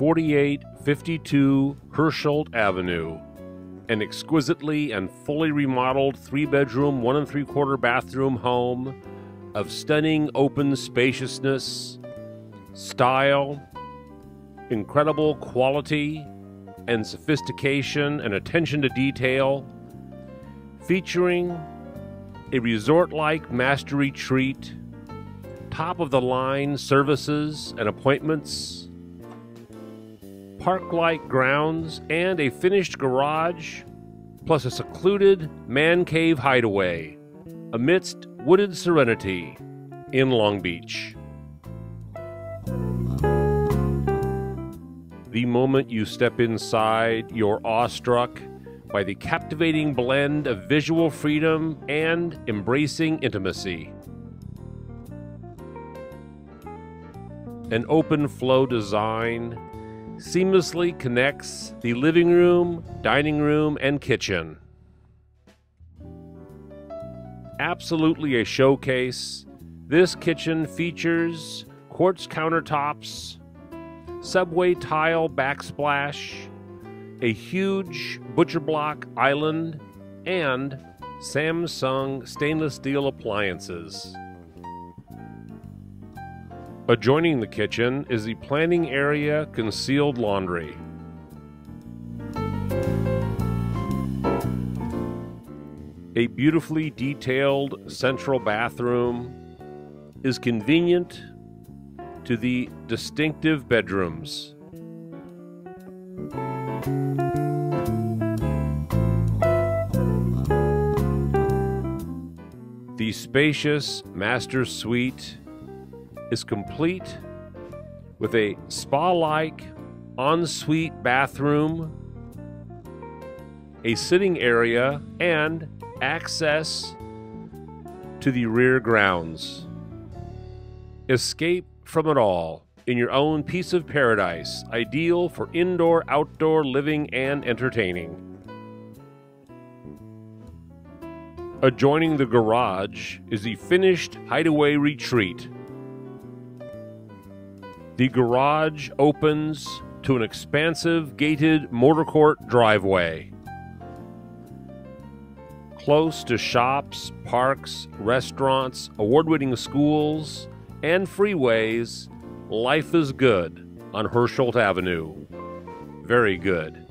4852 Hersholt Avenue, an exquisitely and fully remodeled three bedroom, one and three quarter bathroom home of stunning open spaciousness, style, incredible quality, and sophistication and attention to detail, featuring a resort like master retreat, top of the line services and appointments, park like grounds, and a finished garage, plus a secluded man cave hideaway amidst wooded serenity in Long Beach. The moment you step inside, you're awestruck by the captivating blend of visual freedom and embracing intimacy. An open flow design seamlessly connects the living room, dining room, and kitchen. Absolutely a showcase, this kitchen features quartz countertops, subway tile backsplash, a huge butcher block island, and Samsung stainless steel appliances. Adjoining the kitchen is the planning area concealed laundry. A beautifully detailed central bathroom is convenient to the distinctive bedrooms. The spacious master suite is complete with a spa like ensuite bathroom, a sitting area, and access to the rear grounds. Escape from it all in your own piece of paradise, ideal for indoor outdoor living and entertaining. Adjoining the garage is the finished hideaway retreat. The garage opens to an expansive gated mortar court driveway. Close to shops, parks, restaurants, award winning schools, and freeways, life is good on Hersholt Avenue. Very good.